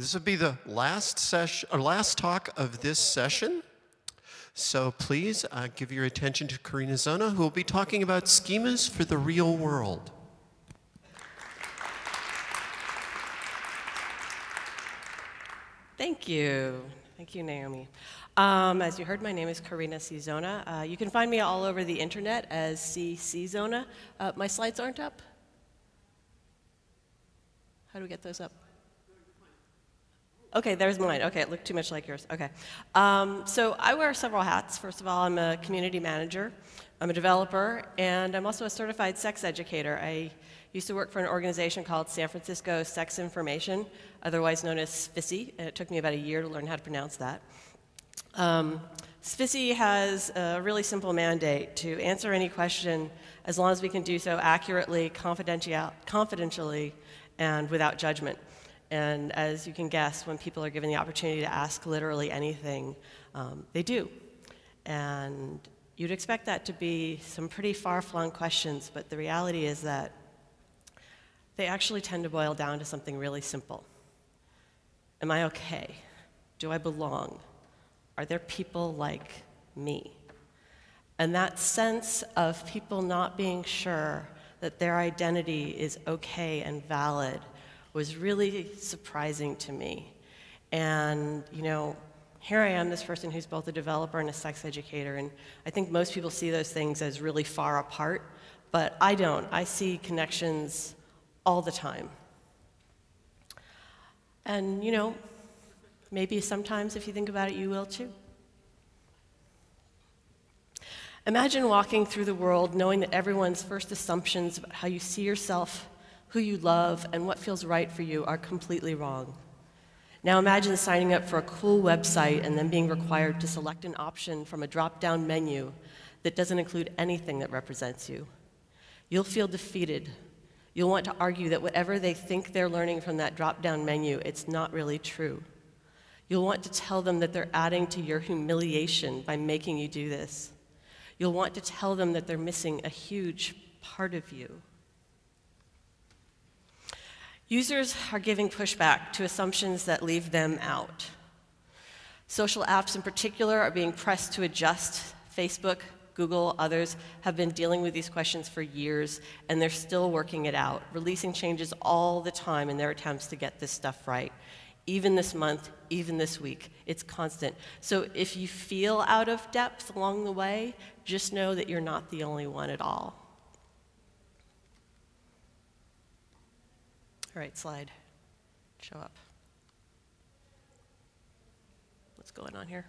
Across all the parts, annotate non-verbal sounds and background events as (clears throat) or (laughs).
This will be the last session or last talk of this session. So please uh, give your attention to Carina Zona, who will be talking about schemas for the real world. Thank you. Thank you, Naomi. Um, as you heard, my name is Carina C. Zona. Uh, you can find me all over the internet as CC Zona. Uh, my slides aren't up. How do we get those up? Okay, there's mine. Okay, it looked too much like yours. Okay. Um, so I wear several hats. First of all, I'm a community manager, I'm a developer, and I'm also a certified sex educator. I used to work for an organization called San Francisco Sex Information, otherwise known as SFSI, and it took me about a year to learn how to pronounce that. Um, SFSI has a really simple mandate to answer any question as long as we can do so accurately, confidentially, and without judgment. And as you can guess, when people are given the opportunity to ask literally anything, um, they do. And you'd expect that to be some pretty far flung questions, but the reality is that they actually tend to boil down to something really simple Am I okay? Do I belong? Are there people like me? And that sense of people not being sure that their identity is okay and valid was really surprising to me. And, you know, here I am, this person who's both a developer and a sex educator, and I think most people see those things as really far apart, but I don't. I see connections all the time. And, you know, maybe sometimes if you think about it, you will too. Imagine walking through the world knowing that everyone's first assumptions about how you see yourself, who you love, and what feels right for you are completely wrong. Now imagine signing up for a cool website and then being required to select an option from a drop down menu that doesn't include anything that represents you. You'll feel defeated, You'll want to argue that whatever they think they're learning from that drop down menu, it's not really true. You'll want to tell them that they're adding to your humiliation by making you do this. You'll want to tell them that they're missing a huge part of you. Users are giving pushback to assumptions that leave them out. Social apps in particular are being pressed to adjust Facebook, Google, others have been dealing with these questions for years, and they're still working it out, releasing changes all the time in their attempts to get this stuff right. Even this month, even this week, it's constant. So if you feel out of depth along the way, just know that you're not the only one at all. All right, slide. Show up. What's going on here?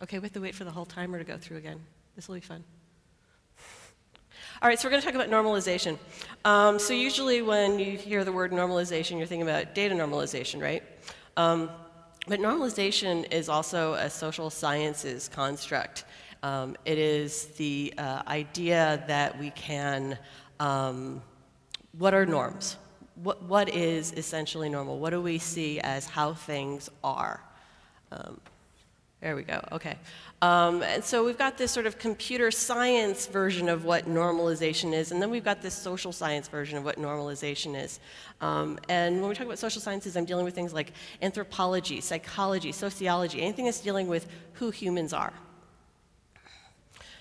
Okay, we have to wait for the whole timer to go through again. This will be fun. All right, so we're going to talk about normalization. Um, so usually when you hear the word normalization, you're thinking about data normalization, right? Um, but normalization is also a social sciences construct. Um, it is the uh, idea that we can, um, what are norms? What, what is essentially normal? What do we see as how things are? Um, there we go, okay. Um, and so we've got this sort of computer science version of what normalization is, and then we've got this social science version of what normalization is. Um, and when we talk about social sciences, I'm dealing with things like anthropology, psychology, sociology, anything that's dealing with who humans are.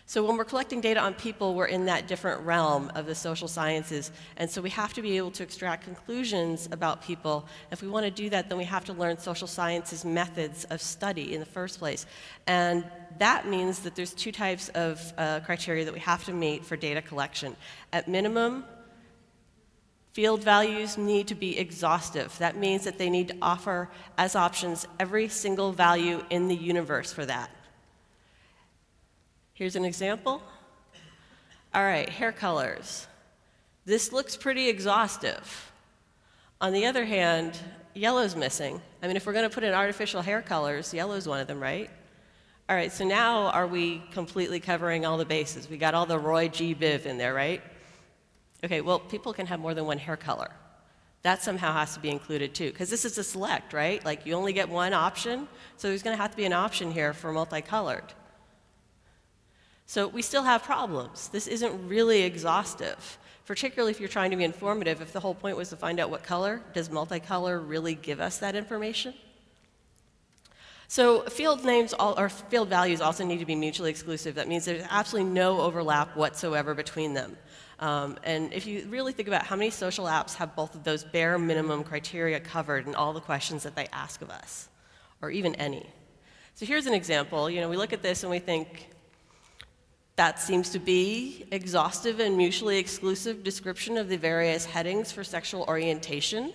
So when we're collecting data on people, we're in that different realm of the social sciences. And so we have to be able to extract conclusions about people. If we want to do that, then we have to learn social sciences methods of study in the first place. And that means that there's two types of uh, criteria that we have to meet for data collection. At minimum, Field values need to be exhaustive. That means that they need to offer as options every single value in the universe for that. Here's an example. All right, hair colors. This looks pretty exhaustive. On the other hand, yellow's missing. I mean, if we're going to put in artificial hair colors, yellow's one of them, right? All right, so now are we completely covering all the bases? We got all the Roy G. Biv in there, right? Okay, well, people can have more than one hair color. That somehow has to be included too, because this is a select, right? Like you only get one option, so there's going to have to be an option here for multicolored. So we still have problems. This isn't really exhaustive. particularly if you're trying to be informative, if the whole point was to find out what color, does multicolor really give us that information? So field names all, or field values also need to be mutually exclusive. That means there's absolutely no overlap whatsoever between them. Um, and if you really think about how many social apps have both of those bare minimum criteria covered in all the questions that they ask of us, or even any. So here's an example. You know, we look at this and we think, that seems to be exhaustive and mutually exclusive description of the various headings for sexual orientation.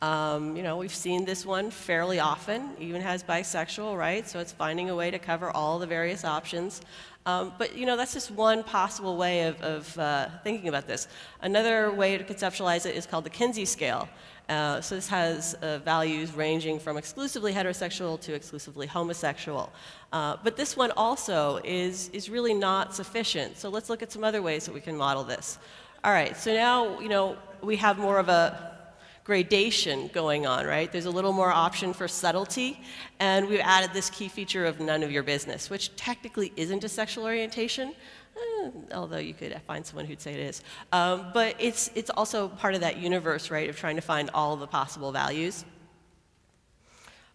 Um, you know, we've seen this one fairly often, even has bisexual, right? So it's finding a way to cover all the various options. Um, but you know, that's just one possible way of, of uh, thinking about this. Another way to conceptualize it is called the Kinsey scale. Uh, so this has uh, values ranging from exclusively heterosexual to exclusively homosexual. Uh, but this one also is, is really not sufficient. So let's look at some other ways that we can model this. All right, so now, you know, we have more of a gradation going on, right? There's a little more option for subtlety, and we've added this key feature of none of your business, which technically isn't a sexual orientation, eh, although you could find someone who'd say it is. Um, but it's, it's also part of that universe, right, of trying to find all the possible values.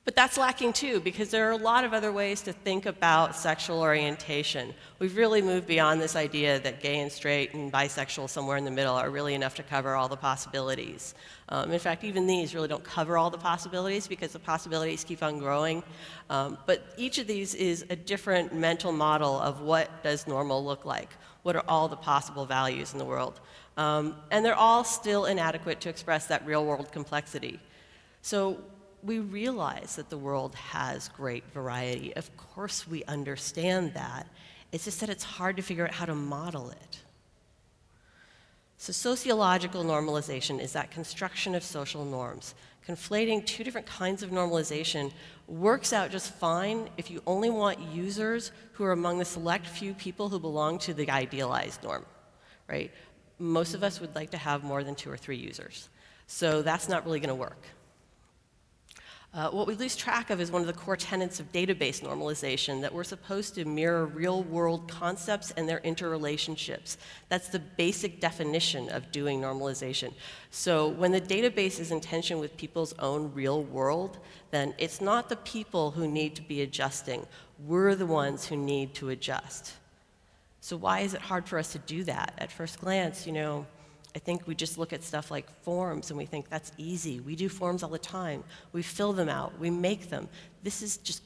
But that's lacking too, because there are a lot of other ways to think about sexual orientation. We've really moved beyond this idea that gay and straight and bisexual somewhere in the middle are really enough to cover all the possibilities. Um, in fact, even these really don't cover all the possibilities because the possibilities keep on growing. Um, but each of these is a different mental model of what does normal look like. What are all the possible values in the world? Um, and they're all still inadequate to express that real world complexity. So we realize that the world has great variety. Of course, we understand that. It's just that it's hard to figure out how to model it. So, sociological normalization is that construction of social norms. Conflating two different kinds of normalization works out just fine if you only want users who are among the select few people who belong to the idealized norm, right? Most of us would like to have more than two or three users. So, that's not really going to work. Uh, what we lose track of is one of the core tenets of database normalization that we're supposed to mirror real world concepts and their interrelationships. That's the basic definition of doing normalization. So when the database is in tension with people's own real world, then it's not the people who need to be adjusting. We're the ones who need to adjust. So why is it hard for us to do that? At first glance, you know, I think we just look at stuff like forms and we think that's easy. We do forms all the time. We fill them out, we make them. This is just,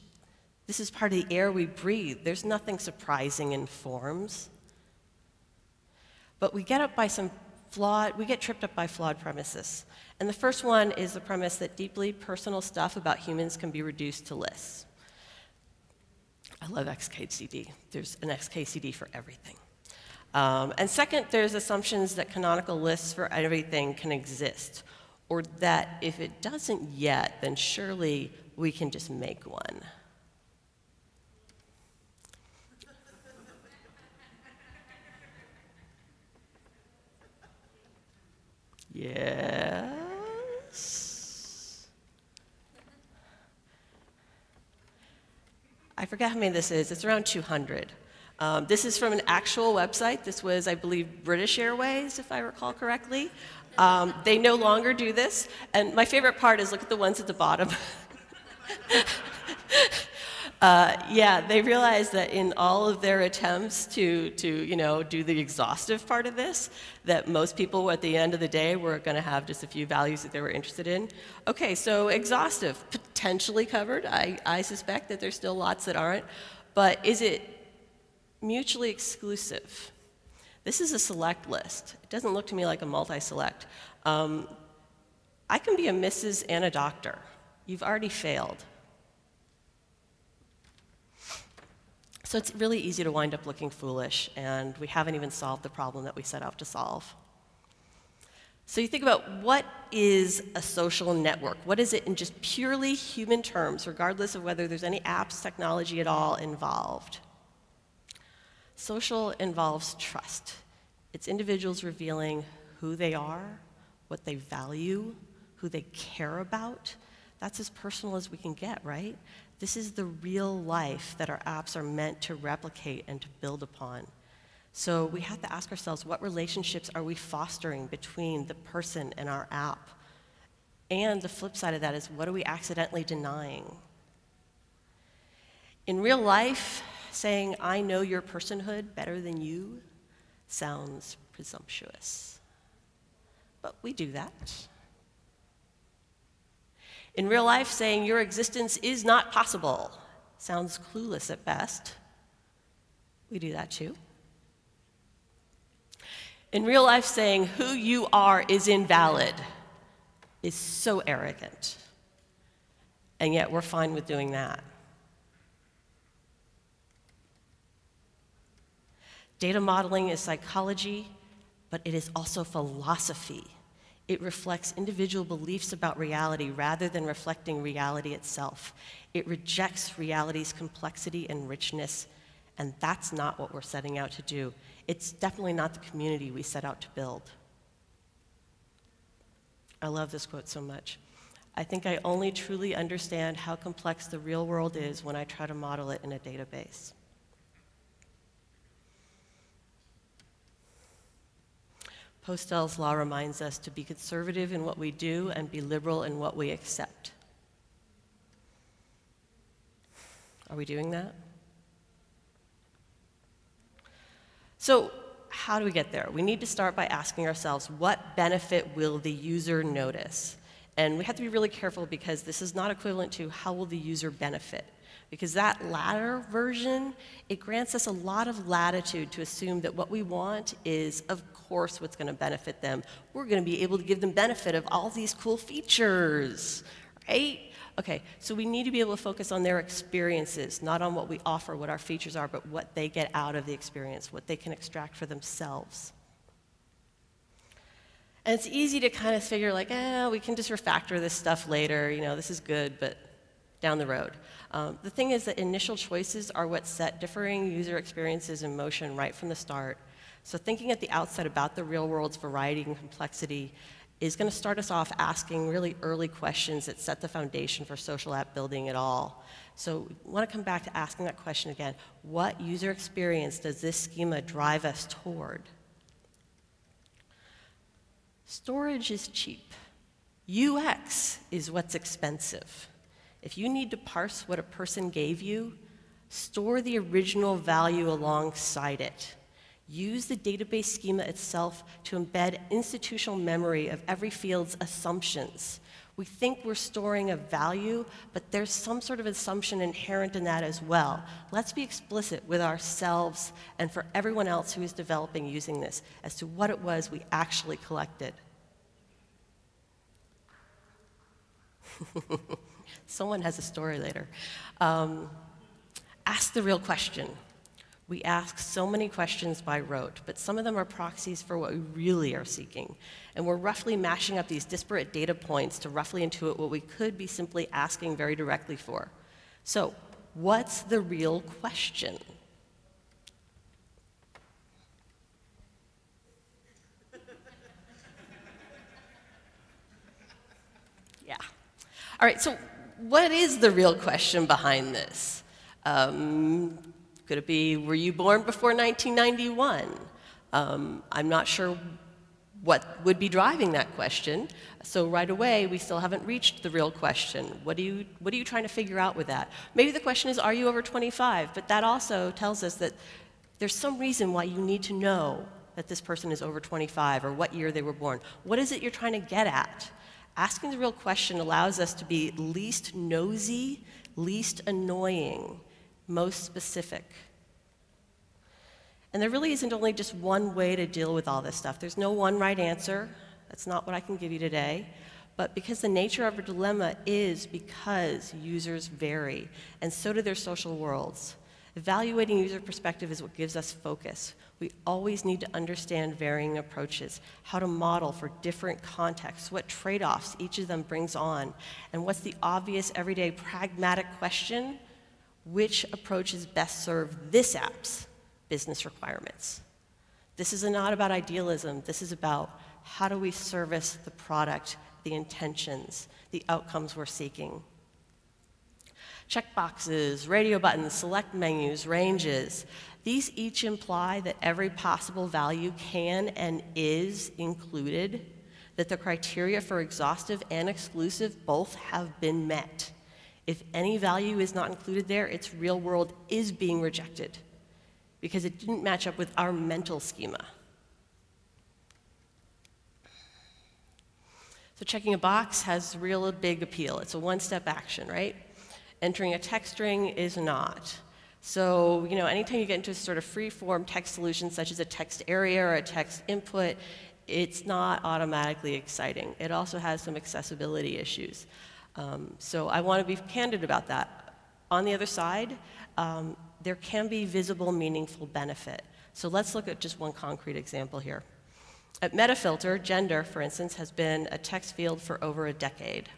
this is part of the air we breathe. There's nothing surprising in forms. But we get up by some flawed, we get tripped up by flawed premises. And the first one is the premise that deeply personal stuff about humans can be reduced to lists. I love XKCD. There's an XKCD for everything. Um, and second, there's assumptions that canonical lists for everything can exist, or that if it doesn't yet, then surely we can just make one. Yes. I forget how many this is. It's around 200. Um, this is from an actual website. This was, I believe, British Airways, if I recall correctly. Um, they no longer do this. And my favorite part is look at the ones at the bottom. (laughs) uh, yeah, they realized that in all of their attempts to, to, you know, do the exhaustive part of this, that most people at the end of the day were going to have just a few values that they were interested in. Okay, so exhaustive, potentially covered. I, I suspect that there's still lots that aren't. But is it mutually exclusive. This is a select list. It doesn't look to me like a multi-select. Um, I can be a Mrs. and a doctor. You've already failed. So it's really easy to wind up looking foolish, and we haven't even solved the problem that we set out to solve. So you think about what is a social network? What is it in just purely human terms, regardless of whether there's any apps, technology at all involved? Social involves trust. It's individuals revealing who they are, what they value, who they care about. That's as personal as we can get, right? This is the real life that our apps are meant to replicate and to build upon. So we have to ask ourselves what relationships are we fostering between the person and our app? And the flip side of that is what are we accidentally denying? In real life, saying, I know your personhood better than you sounds presumptuous. But we do that. In real life, saying your existence is not possible sounds clueless at best. We do that too. In real life, saying who you are is invalid is so arrogant. And yet we're fine with doing that. Data modeling is psychology, but it is also philosophy. It reflects individual beliefs about reality rather than reflecting reality itself. It rejects reality's complexity and richness, and that's not what we're setting out to do. It's definitely not the community we set out to build. I love this quote so much. I think I only truly understand how complex the real world is when I try to model it in a database. Postel's law reminds us to be conservative in what we do and be liberal in what we accept. Are we doing that? So, how do we get there? We need to start by asking ourselves what benefit will the user notice? And we have to be really careful because this is not equivalent to how will the user benefit because that latter version, it grants us a lot of latitude to assume that what we want is, of course, what's going to benefit them. We're going to be able to give them benefit of all these cool features, right? Okay, so we need to be able to focus on their experiences, not on what we offer, what our features are, but what they get out of the experience, what they can extract for themselves. And it's easy to kind of figure, like, eh, we can just refactor this stuff later, you know, this is good, but down the road. Um, the thing is that initial choices are what set differing user experiences in motion right from the start. So thinking at the outset about the real world's variety and complexity is going to start us off asking really early questions that set the foundation for social app building at all. So we want to come back to asking that question again. What user experience does this schema drive us toward? Storage is cheap. UX is what's expensive. If you need to parse what a person gave you, store the original value alongside it. Use the database schema itself to embed institutional memory of every field's assumptions. We think we're storing a value, but there's some sort of assumption inherent in that as well. Let's be explicit with ourselves and for everyone else who is developing using this as to what it was we actually collected. (laughs) Someone has a story later. Um, ask the real question. We ask so many questions by rote, but some of them are proxies for what we really are seeking. And we're roughly mashing up these disparate data points to roughly intuit what we could be simply asking very directly for. So, what's the real question? (laughs) yeah. All right, so what is the real question behind this? Um, could it be, were you born before 1991? Um, I'm not sure what would be driving that question. So right away, we still haven't reached the real question. What are you, what are you trying to figure out with that? Maybe the question is, are you over 25? But that also tells us that there's some reason why you need to know that this person is over 25 or what year they were born. What is it you're trying to get at? Asking the real question allows us to be least nosy, least annoying, most specific. And there really isn't only just one way to deal with all this stuff. There's no one right answer. That's not what I can give you today. But because the nature of a dilemma is because users vary, and so do their social worlds. Evaluating user perspective is what gives us focus. We always need to understand varying approaches, how to model for different contexts, what trade offs each of them brings on, and what's the obvious, everyday, pragmatic question which approaches best serve this app's business requirements? This is not about idealism, this is about how do we service the product, the intentions, the outcomes we're seeking checkboxes, radio buttons, select menus, ranges. These each imply that every possible value can and is included, that the criteria for exhaustive and exclusive both have been met. If any value is not included there, its real world is being rejected because it didn't match up with our mental schema. So checking a box has real big appeal. It's a one-step action, right? Entering a text string is not. So, you know, anytime you get into a sort of free-form text solution, such as a text area or a text input, it's not automatically exciting. It also has some accessibility issues. Um, so I want to be candid about that. On the other side, um, there can be visible, meaningful benefit. So let's look at just one concrete example here. At Metafilter, gender, for instance, has been a text field for over a decade.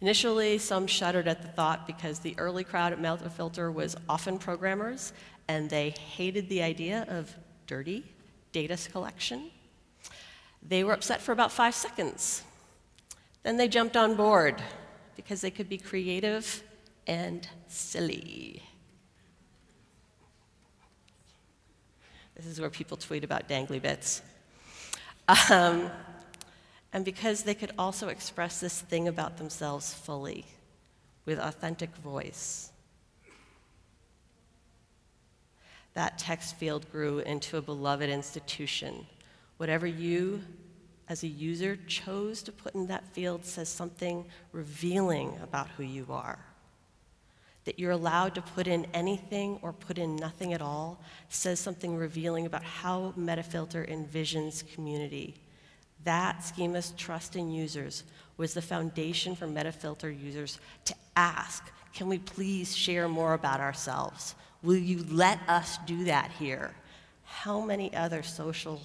Initially, some shuddered at the thought because the early crowd at Metafilter was often programmers, and they hated the idea of dirty data collection. They were upset for about five seconds. Then they jumped on board because they could be creative and silly. This is where people tweet about dangly bits. Um, and because they could also express this thing about themselves fully with authentic voice. That text field grew into a beloved institution. Whatever you as a user chose to put in that field says something revealing about who you are. That you're allowed to put in anything or put in nothing at all says something revealing about how Metafilter envisions community. That schema's trust in users was the foundation for Metafilter users to ask, can we please share more about ourselves? Will you let us do that here? How many other social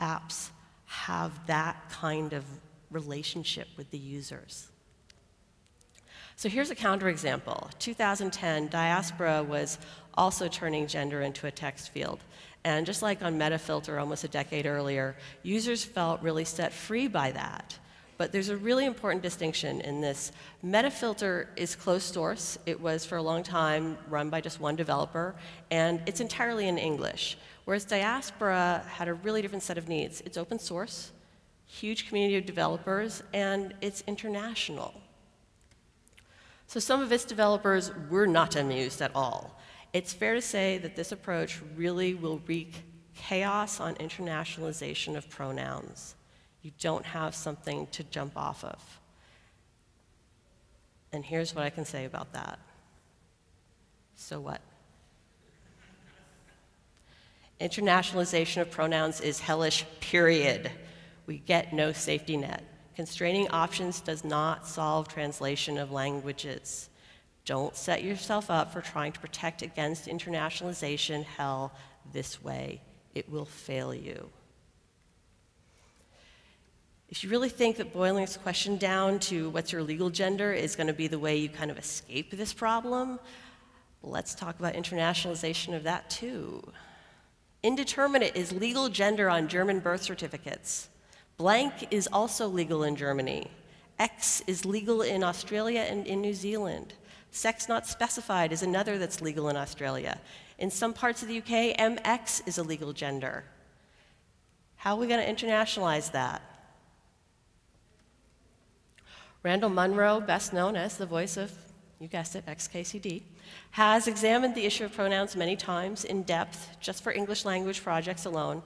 apps have that kind of relationship with the users. So here's a counterexample. 2010, diaspora was also turning gender into a text field. And just like on Metafilter almost a decade earlier, users felt really set free by that. But there's a really important distinction in this. Metafilter is closed source. It was for a long time run by just one developer, and it's entirely in English. Whereas Diaspora had a really different set of needs. It's open source, huge community of developers, and it's international. So some of its developers were not amused at all. It's fair to say that this approach really will wreak chaos on internationalization of pronouns. You don't have something to jump off of. And here's what I can say about that. So what? Internationalization of pronouns is hellish, period. We get no safety net. Constraining options does not solve translation of languages. Don't set yourself up for trying to protect against internationalization hell this way. It will fail you. If you really think that boiling this question down to what's your legal gender is going to be the way you kind of escape this problem, let's talk about internationalization of that too. Indeterminate is legal gender on German birth certificates. Blank is also legal in Germany. X is legal in Australia and in New Zealand. Sex not specified is another that's legal in Australia. In some parts of the UK, MX is a legal gender. How are we going to internationalize that? Randall Munroe, best known as the voice of, you guessed it, XKCD, has examined the issue of pronouns many times in depth, just for English language projects alone,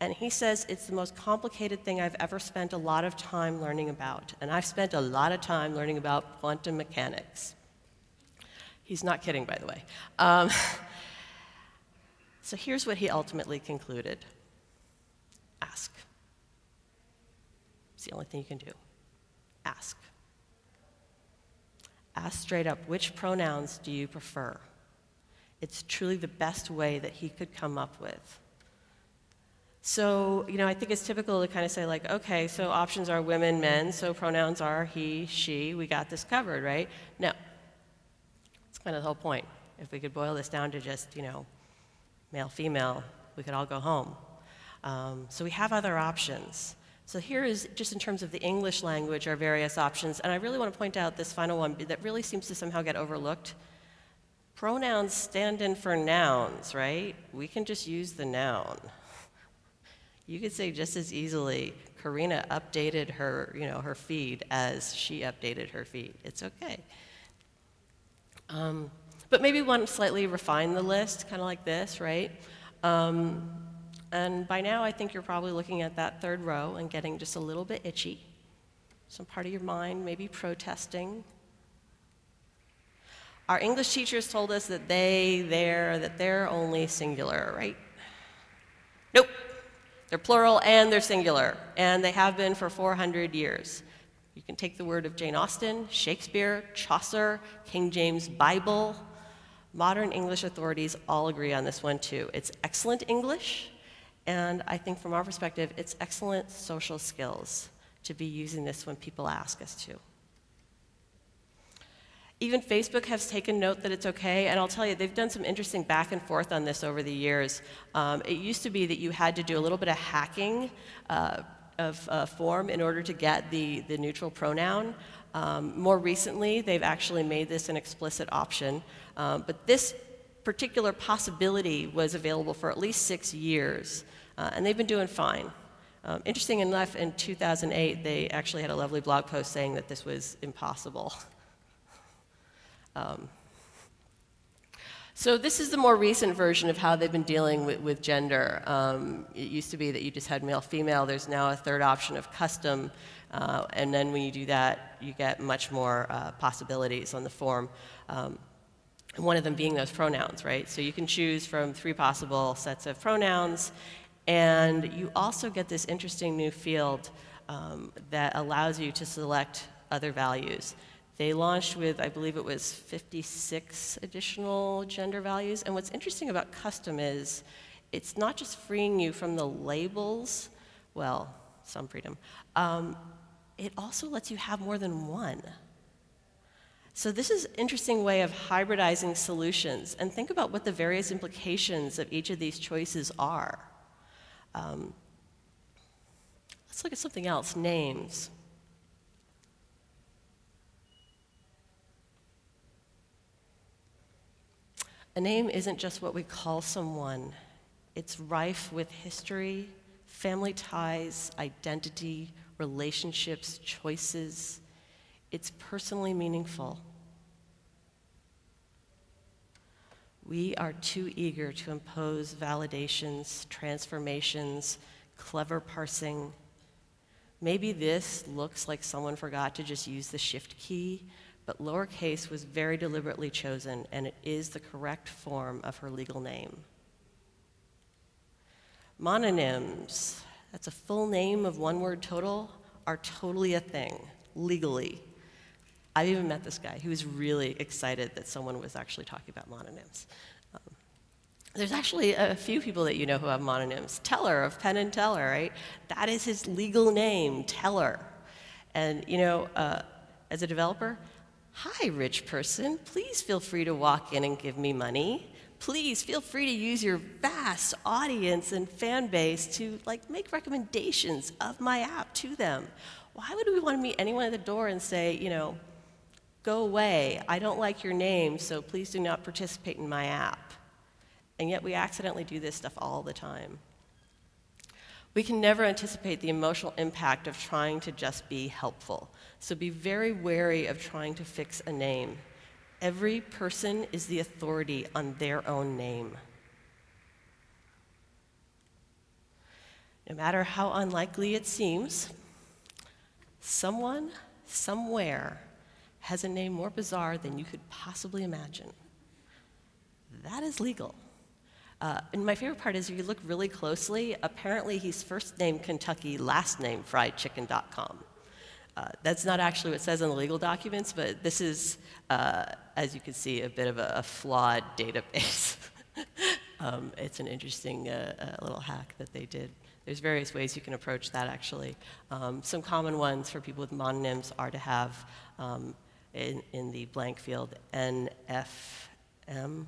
and he says it's the most complicated thing I've ever spent a lot of time learning about. And I've spent a lot of time learning about quantum mechanics. He's not kidding, by the way. Um, (laughs) so here's what he ultimately concluded ask. It's the only thing you can do. Ask. Ask straight up which pronouns do you prefer? It's truly the best way that he could come up with. So, you know, I think it's typical to kind of say, like, okay, so options are women, men, so pronouns are he, she, we got this covered, right? No. That's kind of the whole point. If we could boil this down to just, you know, male, female, we could all go home. Um, so we have other options. So here is, just in terms of the English language, our various options. And I really want to point out this final one that really seems to somehow get overlooked. pronouns stand in for nouns, right? We can just use the noun. (laughs) You could say just as easily, Carina updated her, you know, her feed as she updated her feed. It's okay. Um, but maybe to slightly refine the list, kind of like this, right? Um, and by now, I think you're probably looking at that third row and getting just a little bit itchy. Some part of your mind maybe protesting. Our English teachers told us that they, they're, that they're only singular, right? Nope. They're plural and they're singular, and they have been for 400 years. You can take the word of Jane Austen, Shakespeare, Chaucer, King James Bible. Modern English authorities all agree on this one too. It's excellent English, and I think from our perspective, it's excellent social skills to be using this when people ask us to. Even Facebook has taken note that it's okay, and I'll tell you, they've done some interesting back and forth on this over the years. Um, it used to be that you had to do a little bit of hacking uh, of a form in order to get the, the neutral pronoun. Um, more recently, they've actually made this an explicit option, um, but this particular possibility was available for at least six years, uh, and they've been doing fine. Um, interesting enough, in 2008, they actually had a lovely blog post saying that this was impossible. (laughs) Um, so this is the more recent version of how they've been dealing with, with gender. Um, it used to be that you just had male-female. There's now a third option of custom, uh, and then when you do that, you get much more uh, possibilities on the form. Um, one of them being those pronouns, right? So you can choose from three possible sets of pronouns, and you also get this interesting new field um, that allows you to select other values. They launched with, I believe it was 56 additional gender values. And what's interesting about custom is it's not just freeing you from the labels, well, some freedom, um, it also lets you have more than one. So this is an interesting way of hybridizing solutions. And think about what the various implications of each of these choices are. Um, let's look at something else, names. A name isn't just what we call someone, it's rife with history, family ties, identity, relationships, choices. It's personally meaningful. We are too eager to impose validations, transformations, clever parsing. Maybe this looks like someone forgot to just use the shift key but lowercase was very deliberately chosen, and it is the correct form of her legal name. Mononyms, that's a full name of one word total, are totally a thing, legally. I've even met this guy. He was really excited that someone was actually talking about mononyms. Um, there's actually a few people that you know who have mononyms. Teller of Penn and Teller, right? That is his legal name, Teller. And you know, uh, as a developer, Hi, rich person. Please feel free to walk in and give me money. Please feel free to use your vast audience and fan base to like make recommendations of my app to them. Why would we want to meet anyone at the door and say, you know, go away, I don't like your name, so please do not participate in my app? And yet we accidentally do this stuff all the time. We can never anticipate the emotional impact of trying to just be helpful. So be very wary of trying to fix a name. Every person is the authority on their own name. No matter how unlikely it seems, someone, somewhere, has a name more bizarre than you could possibly imagine. That is legal. Uh, and my favorite part is if you look really closely, apparently he's first name Kentucky, last name friedchicken.com. Uh, that's not actually what it says in the legal documents, but this is, uh, as you can see, a bit of a, a flawed database. (laughs) um, it's an interesting uh, uh, little hack that they did. There's various ways you can approach that, actually. Um, some common ones for people with mononyms are to have um, in, in the blank field NFM,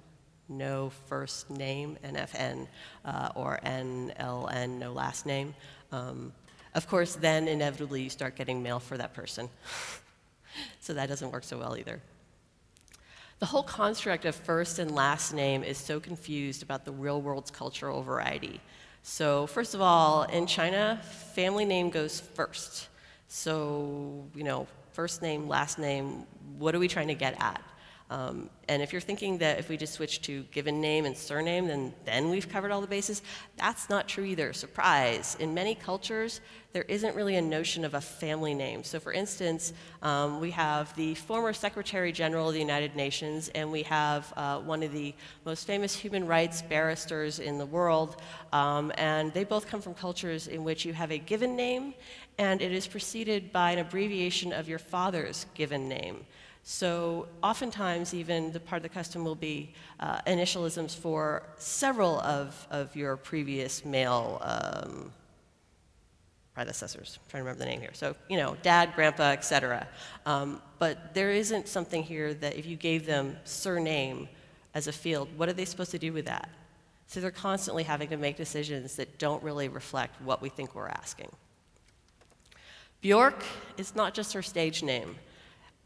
no first name, NFN, uh, or NLN, no last name. Um, of course, then inevitably you start getting mail for that person. (laughs) so that doesn't work so well either. The whole construct of first and last name is so confused about the real world's cultural variety. So, first of all, in China, family name goes first. So, you know, first name, last name, what are we trying to get at? Um, and if you're thinking that if we just switch to given name and surname, then, then we've covered all the bases, that's not true either. Surprise. In many cultures, there isn't really a notion of a family name. So, for instance, um, we have the former Secretary General of the United Nations, and we have uh, one of the most famous human rights barristers in the world, um, and they both come from cultures in which you have a given name, and it is preceded by an abbreviation of your father's given name. So oftentimes, even the part of the custom will be uh, initialisms for several of, of your previous male um, predecessors. I'm trying to remember the name here. So, you know, dad, grandpa, etc. Um, but there isn't something here that if you gave them surname as a field, what are they supposed to do with that? So they're constantly having to make decisions that don't really reflect what we think we're asking. Bjork is not just her stage name.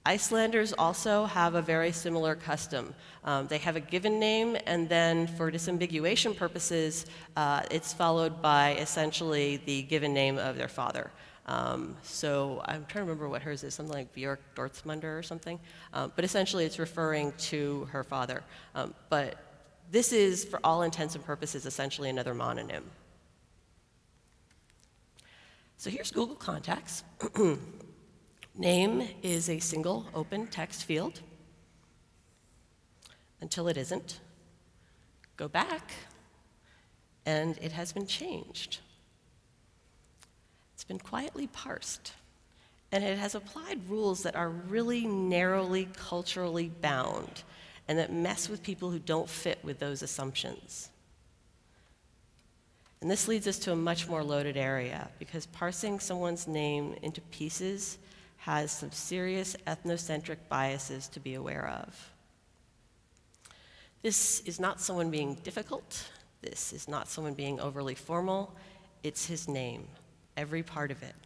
Icelanders also have a very similar custom. Um, they have a given name, and then for disambiguation purposes, uh, it's followed by essentially the given name of their father. Um, so I'm trying to remember what hers is, something like Björk Dortsmunder or something. Um, but essentially, it's referring to her father. Um, but this is, for all intents and purposes, essentially another mononym. So here's Google Contacts. (clears throat) Name is a single open text field until it isn't. Go back, and it has been changed. It's been quietly parsed, and it has applied rules that are really narrowly culturally bound and that mess with people who don't fit with those assumptions. And this leads us to a much more loaded area because parsing someone's name into pieces has some serious ethnocentric biases to be aware of. This is not someone being difficult. This is not someone being overly formal. It's his name, every part of it.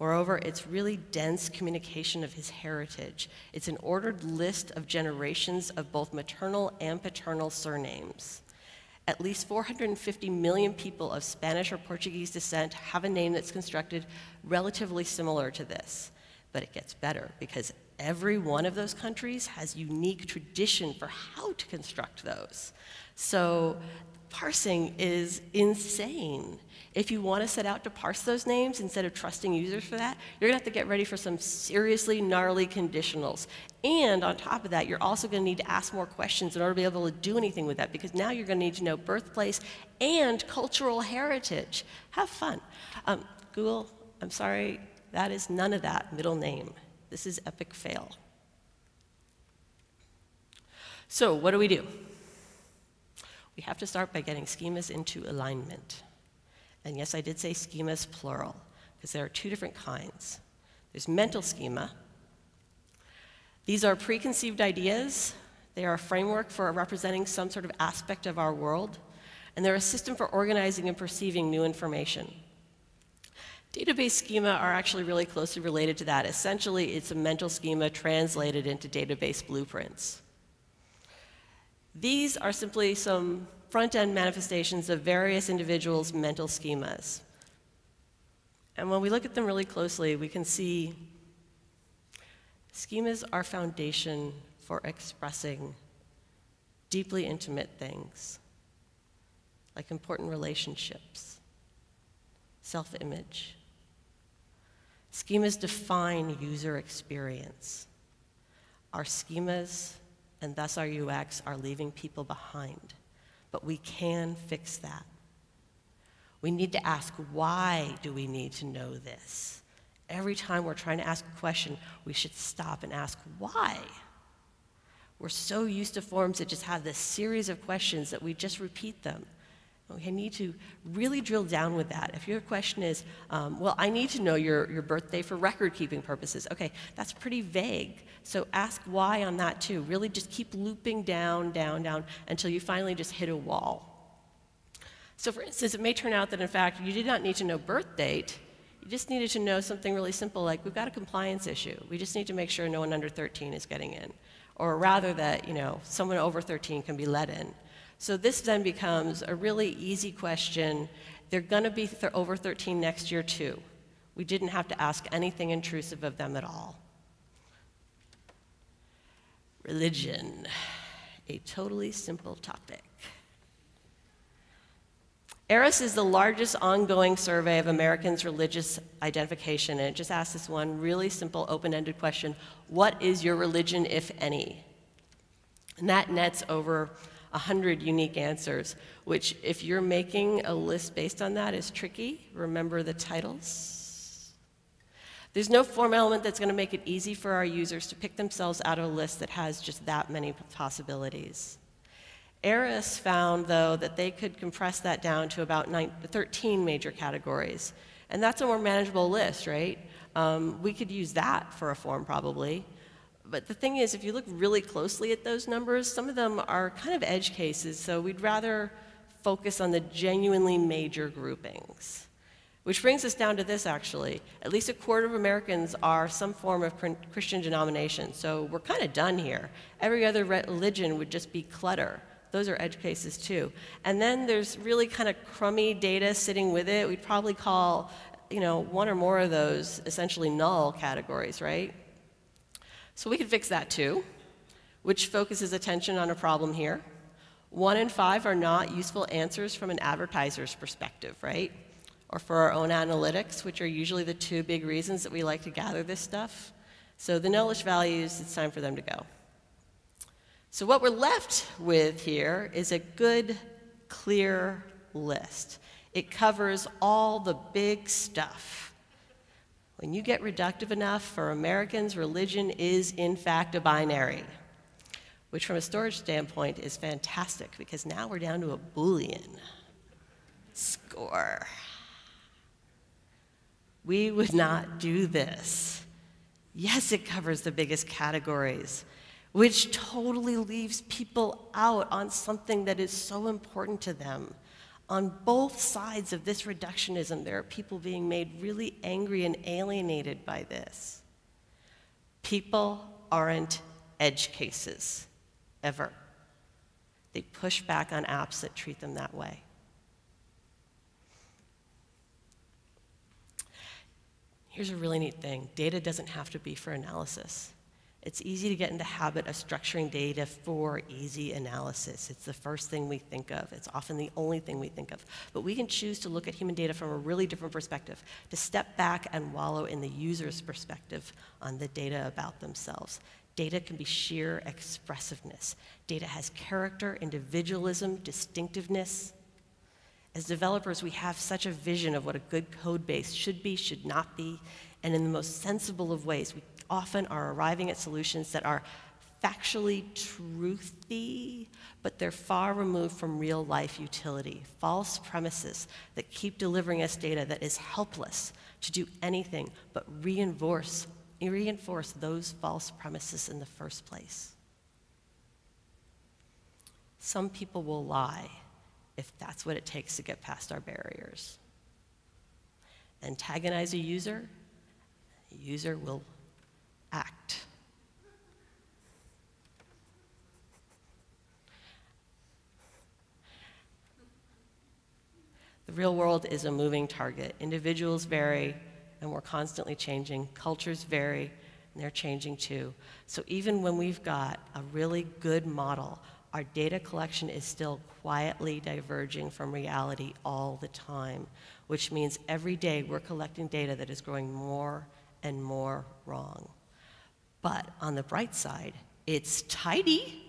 Moreover, it's really dense communication of his heritage. It's an ordered list of generations of both maternal and paternal surnames. At least 450 million people of Spanish or Portuguese descent have a name that's constructed relatively similar to this. But it gets better because every one of those countries has unique tradition for how to construct those. So parsing is insane. If you want to set out to parse those names instead of trusting users for that, you're going to have to get ready for some seriously gnarly conditionals. And on top of that, you're also going to need to ask more questions in order to be able to do anything with that because now you're going to need to know birthplace and cultural heritage. Have fun. Um, Google, I'm sorry, that is none of that middle name. This is epic fail. So, what do we do? We have to start by getting schemas into alignment. And yes, I did say schemas plural, because there are two different kinds. There's mental schema. These are preconceived ideas. They are a framework for representing some sort of aspect of our world, and they're a system for organizing and perceiving new information. Database schema are actually really closely related to that. Essentially, it's a mental schema translated into database blueprints. These are simply some front-end manifestations of various individuals' mental schemas. And when we look at them really closely, we can see schemas are foundation for expressing deeply intimate things, like important relationships, self-image, Schemas define user experience. Our schemas, and thus our UX, are leaving people behind. But we can fix that. We need to ask, why do we need to know this? Every time we're trying to ask a question, we should stop and ask, why? We're so used to forms that just have this series of questions that we just repeat them. We need to really drill down with that. If your question is, um, well, I need to know your, your birthday for record keeping purposes, okay, that's pretty vague. So ask why on that too. Really just keep looping down, down, down until you finally just hit a wall. So, for instance, it may turn out that in fact you did not need to know birth date, you just needed to know something really simple like we've got a compliance issue. We just need to make sure no one under 13 is getting in. or rather that, you know, someone over 13 can be let in. So this then becomes a really easy question. They're going to be th- over 13 next year too. We didn't have to ask anything intrusive of them at all. Religion, a totally simple topic. ARIS is the largest ongoing survey of Americans' religious identification, and it just asks this one really simple, open ended question What is your religion, if any? And that nets over 100 unique answers, which, if you're making a list based on that, is tricky. Remember the titles. There's no form element that's going to make it easy for our users to pick themselves out of a list that has just that many possibilities. ARIS found, though, that they could compress that down to about 13 major categories. And that's a more manageable list, right? Um, we could use that for a form probably. But the thing is, if you look really closely at those numbers, some of them are kind of edge cases, so we'd rather focus on the genuinely major groupings. Which brings us down to this actually. At least a quarter of Americans are some form of Christian denomination, so we're kind of done here. Every other religion would just be clutter. Those are edge cases too. And then there's really kind of crummy data sitting with it. We'd probably call, you know, one or more of those essentially null categories, right? So we could fix that too, which focuses attention on a problem here. One in five are not useful answers from an advertiser's perspective, right? Or for our own analytics, which are usually the two big reasons that we like to gather this stuff. So the nullish values, it's time for them to go. So, what we're left with here is a good, clear list. It covers all the big stuff. When you get reductive enough, for Americans, religion is in fact a binary, which from a storage standpoint is fantastic because now we're down to a Boolean score. We would not do this. Yes, it covers the biggest categories which totally leaves people out on something that is so important to them. On both sides of this reductionism, there are people being made really angry and alienated by this. People aren't edge cases, ever. They push back on apps that treat them that way. Here's a really neat thing data doesn't have to be for analysis. It's easy to get in the habit of structuring data for easy analysis. It's the first thing we think of. It's often the only thing we think of. But we can choose to look at human data from a really different perspective, to step back and wallow in the user's perspective on the data about themselves. Data can be sheer expressiveness. Data has character, individualism, distinctiveness. As developers, we have such a vision of what a good code base should be, should not be, and in the most sensible of ways, we often are arriving at solutions that are factually truthy, but they're far removed from real life utility. False premises that keep delivering us data that is helpless to do anything but reinforce, reinforce those false premises in the first place. Some people will lie if that's what it takes to get past our barriers. Antagonize a user, a user will act. The real world is a moving target. Individuals vary, and we're constantly changing. Cultures vary, and they're changing too. So even when we've got a really good model, our data collection is still quietly diverging from reality all the time, which means every day we're collecting data that is growing more and more wrong. But on the bright side, it's tidy.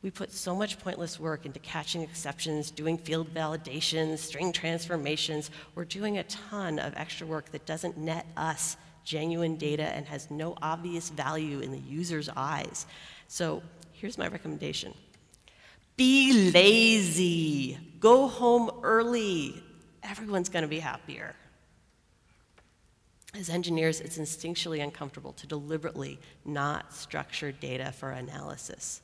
We put so much pointless work into catching exceptions, doing field validations, string transformations. We're doing a ton of extra work that doesn't net us genuine data and has no obvious value in the user's eyes. So here's my recommendation be lazy, go home early. Everyone's going to be happier. As engineers, it's instinctually uncomfortable to deliberately not structure data for analysis.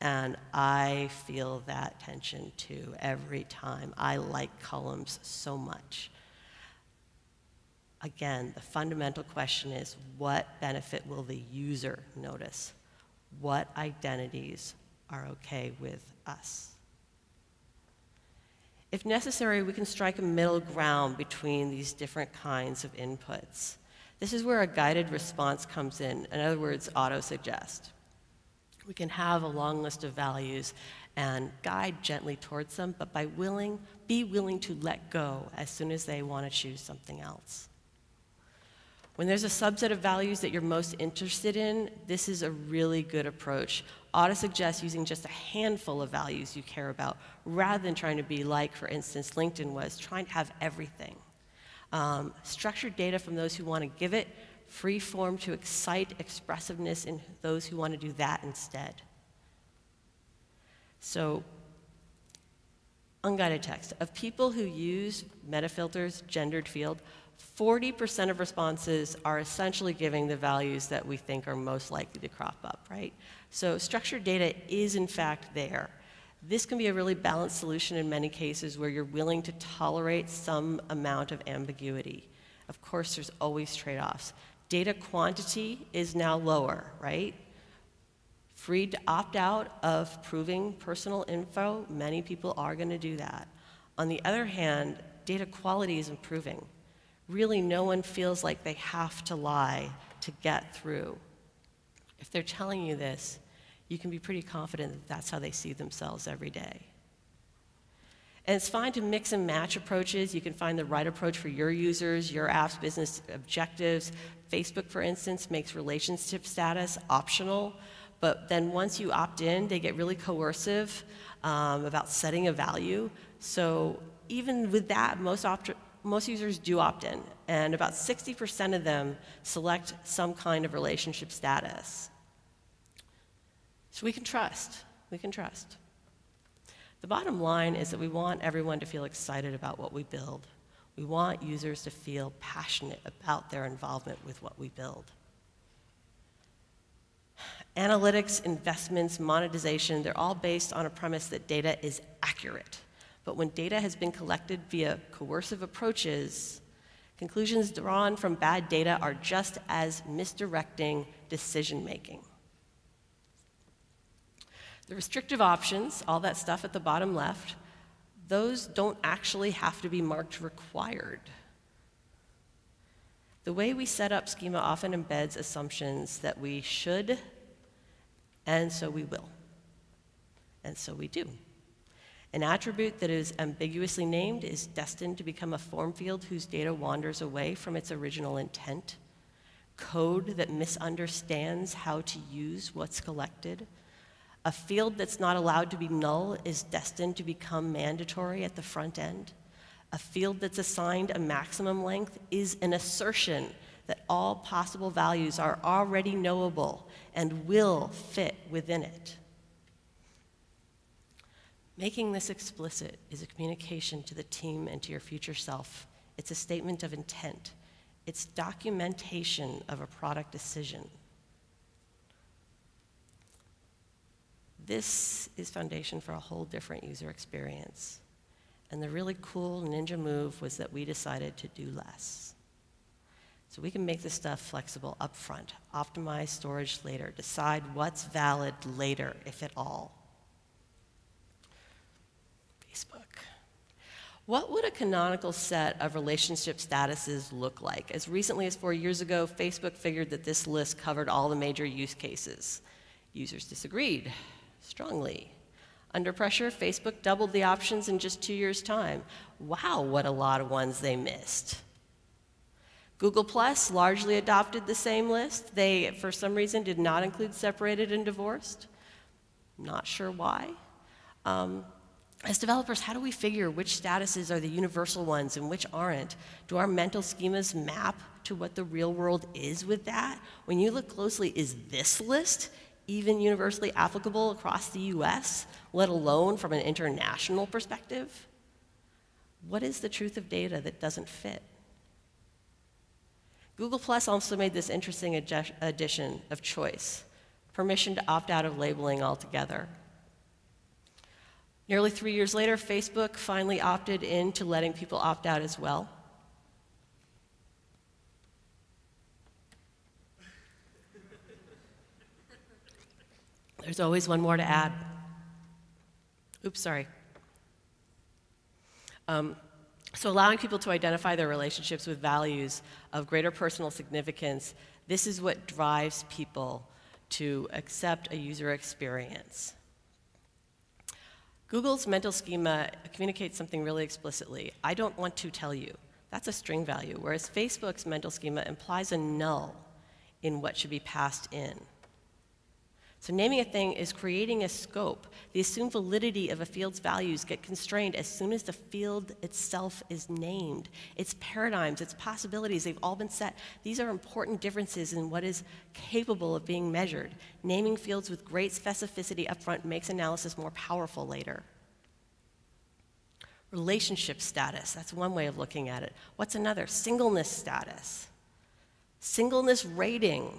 And I feel that tension too every time. I like columns so much. Again, the fundamental question is what benefit will the user notice? What identities are okay with us? If necessary, we can strike a middle ground between these different kinds of inputs. This is where a guided response comes in. In other words, auto-suggest. We can have a long list of values and guide gently towards them, but by willing, be willing to let go as soon as they want to choose something else. When there's a subset of values that you're most interested in, this is a really good approach. Auto suggest using just a handful of values you care about rather than trying to be like, for instance, LinkedIn was, trying to have everything. Um, structured data from those who want to give it, free form to excite expressiveness in those who want to do that instead. So, unguided text. Of people who use MetaFilter's, gendered field, 40% of responses are essentially giving the values that we think are most likely to crop up, right? So structured data is in fact there. This can be a really balanced solution in many cases where you're willing to tolerate some amount of ambiguity. Of course, there's always trade-offs. Data quantity is now lower, right? Free to opt out of proving personal info, many people are going to do that. On the other hand, data quality is improving. Really, no one feels like they have to lie to get through. If they're telling you this, you can be pretty confident that that's how they see themselves every day. And it's fine to mix and match approaches. You can find the right approach for your users, your app's business objectives. Facebook, for instance, makes relationship status optional but then once you opt in, they get really coercive um, about setting a value. So even with that, most, most users do opt in, and about 60% of them select some kind of relationship status. So we can trust. We can trust. The bottom line is that we want everyone to feel excited about what we build. We want users to feel passionate about their involvement with what we build. Analytics, investments, monetization, they're all based on a premise that data is accurate. But when data has been collected via coercive approaches, conclusions drawn from bad data are just as misdirecting decision making. The restrictive options, all that stuff at the bottom left, those don't actually have to be marked required. The way we set up schema often embeds assumptions that we should and so we will. And so we do. An attribute that is ambiguously named is destined to become a form field whose data wanders away from its original intent. Code that misunderstands how to use what's collected. A field that's not allowed to be null is destined to become mandatory at the front end. A field that's assigned a maximum length is an assertion that all possible values are already knowable and will fit within it. Making this explicit is a communication to the team and to your future self. It's a statement of intent. It's documentation of a product decision. This is foundation for a whole different user experience. And the really cool ninja move was that we decided to do less. So we can make this stuff flexible up front, optimize storage later, decide what's valid later, if at all. Facebook. What would a canonical set of relationship statuses look like? As recently as four years ago, Facebook figured that this list covered all the major use cases. Users disagreed strongly. Under pressure, Facebook doubled the options in just two years' time. Wow, what a lot of ones they missed. Google Plus largely adopted the same list. They, for some reason, did not include separated and divorced. Not sure why. Um, as developers, how do we figure which statuses are the universal ones and which aren't? Do our mental schemas map to what the real world is with that? When you look closely, is this list even universally applicable across the US, let alone from an international perspective? What is the truth of data that doesn't fit? Google Plus also made this interesting addition of choice permission to opt out of labeling altogether. Nearly three years later, Facebook finally opted into letting people opt out as well. There's always one more to add. Oops, sorry. Um, so, allowing people to identify their relationships with values of greater personal significance, this is what drives people to accept a user experience. Google's mental schema communicates something really explicitly. I don't want to tell you. That's a string value, whereas Facebook's mental schema implies a null in what should be passed in. So naming a thing is creating a scope. The assumed validity of a field's values get constrained as soon as the field itself is named. Its paradigms, its possibilities, they've all been set. These are important differences in what is capable of being measured. Naming fields with great specificity upfront makes analysis more powerful later. Relationship status, that's one way of looking at it. What's another? Singleness status. Singleness rating.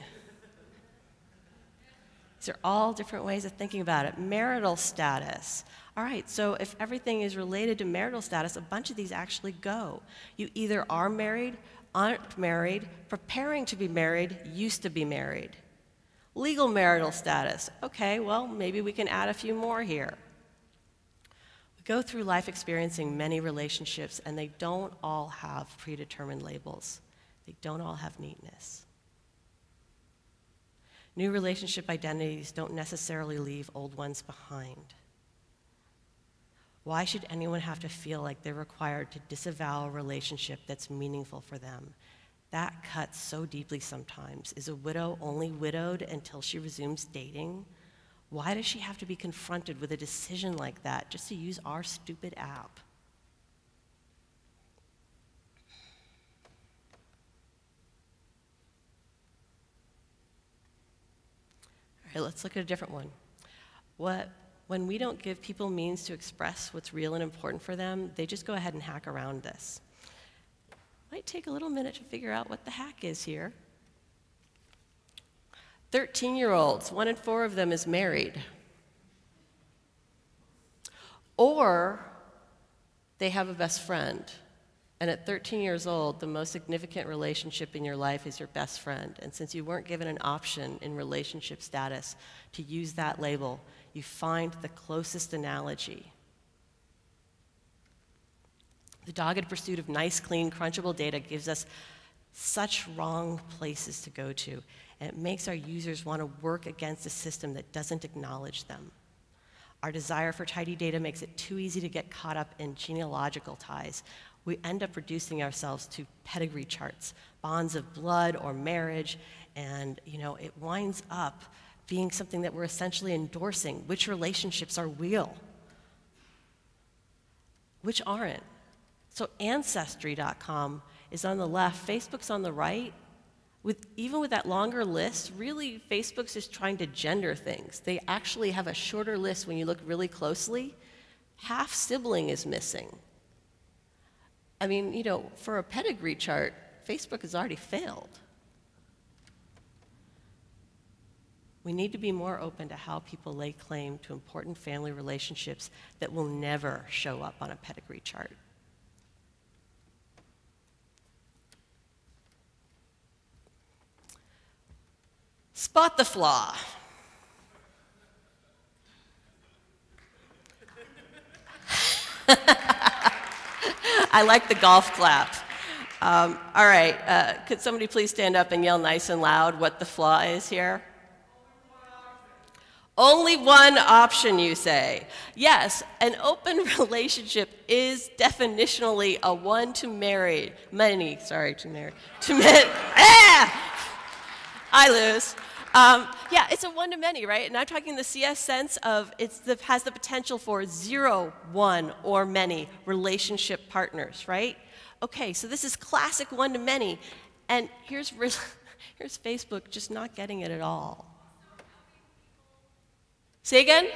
These are all different ways of thinking about it. Marital status. All right, so if everything is related to marital status, a bunch of these actually go. You either are married, aren't married, preparing to be married, used to be married. Legal marital status. Okay, well, maybe we can add a few more here. We go through life experiencing many relationships, and they don't all have predetermined labels, they don't all have neatness. New relationship identities don't necessarily leave old ones behind. Why should anyone have to feel like they're required to disavow a relationship that's meaningful for them? That cuts so deeply sometimes. Is a widow only widowed until she resumes dating? Why does she have to be confronted with a decision like that just to use our stupid app? Let's look at a different one. What, when we don't give people means to express what's real and important for them, they just go ahead and hack around this. Might take a little minute to figure out what the hack is here. 13 year olds, one in four of them is married. Or they have a best friend. And at 13 years old, the most significant relationship in your life is your best friend. And since you weren't given an option in relationship status to use that label, you find the closest analogy. The dogged pursuit of nice, clean, crunchable data gives us such wrong places to go to, and it makes our users want to work against a system that doesn't acknowledge them. Our desire for tidy data makes it too easy to get caught up in genealogical ties we end up reducing ourselves to pedigree charts, bonds of blood or marriage, and you know, it winds up being something that we're essentially endorsing. Which relationships are real? Which aren't? So ancestry.com is on the left, Facebook's on the right. With, even with that longer list, really, Facebook's just trying to gender things. They actually have a shorter list when you look really closely. Half sibling is missing. I mean, you know, for a pedigree chart, Facebook has already failed. We need to be more open to how people lay claim to important family relationships that will never show up on a pedigree chart. Spot the flaw. (laughs) I like the golf clap. Um, all right, uh, could somebody please stand up and yell nice and loud what the flaw is here? Only one option, you say. Yes, an open (laughs) relationship is definitionally a one to marry, many, sorry, to marry, to (laughs) men. ah! I lose. Um, yeah, it's a one to many, right? And I'm talking the CS sense of it has the potential for zero, one, or many relationship partners, right? Okay, so this is classic one to many. And here's, (laughs) here's Facebook just not getting it at all. Say again?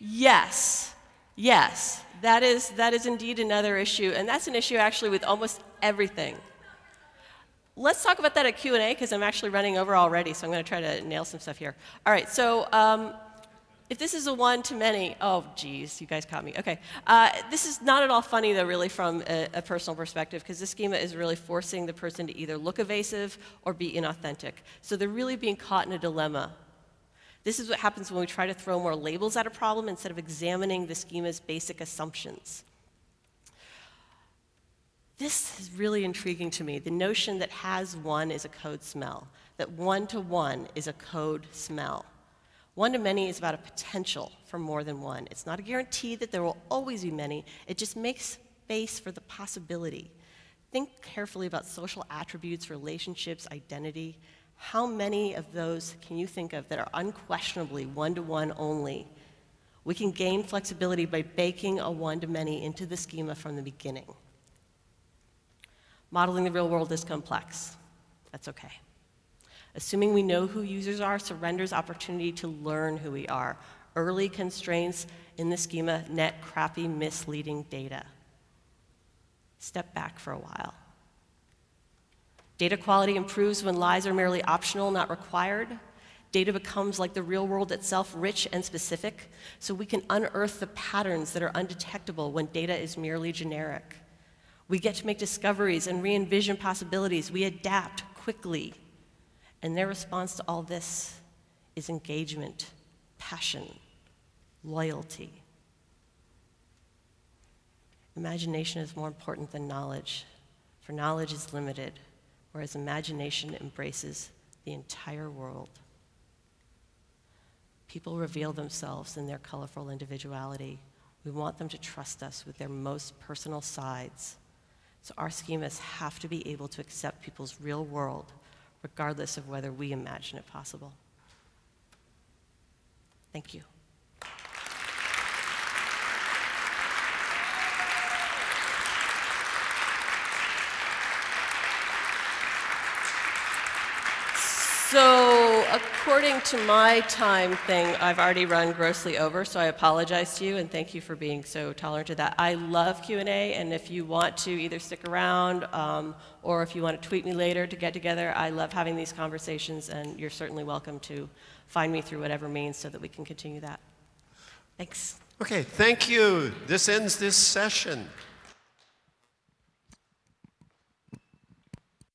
Yes, yes. That is, that is indeed another issue. And that's an issue actually with almost everything. Let's talk about that at Q&A because I'm actually running over already, so I'm going to try to nail some stuff here. All right, so um, if this is a one to many, oh, geez, you guys caught me. Okay. Uh, this is not at all funny, though, really, from a, a personal perspective, because this schema is really forcing the person to either look evasive or be inauthentic. So they're really being caught in a dilemma. This is what happens when we try to throw more labels at a problem instead of examining the schema's basic assumptions. This is really intriguing to me the notion that has one is a code smell, that one to one is a code smell. One to many is about a potential for more than one. It's not a guarantee that there will always be many, it just makes space for the possibility. Think carefully about social attributes, relationships, identity. How many of those can you think of that are unquestionably one to one only? We can gain flexibility by baking a one to many into the schema from the beginning. Modeling the real world is complex. That's okay. Assuming we know who users are surrenders opportunity to learn who we are. Early constraints in the schema net crappy, misleading data. Step back for a while. Data quality improves when lies are merely optional, not required. Data becomes like the real world itself, rich and specific, so we can unearth the patterns that are undetectable when data is merely generic. We get to make discoveries and re envision possibilities. We adapt quickly. And their response to all this is engagement, passion, loyalty. Imagination is more important than knowledge, for knowledge is limited, whereas imagination embraces the entire world. People reveal themselves in their colorful individuality. We want them to trust us with their most personal sides. So our schemas have to be able to accept people's real world, regardless of whether we imagine it possible. Thank you. So, according to my time thing, I've already run grossly over, so I apologize to you and thank you for being so tolerant of that. I love Q&A, and if you want to either stick around um, or if you want to tweet me later to get together, I love having these conversations, and you're certainly welcome to find me through whatever means so that we can continue that. Thanks. Okay, thank you. This ends this session.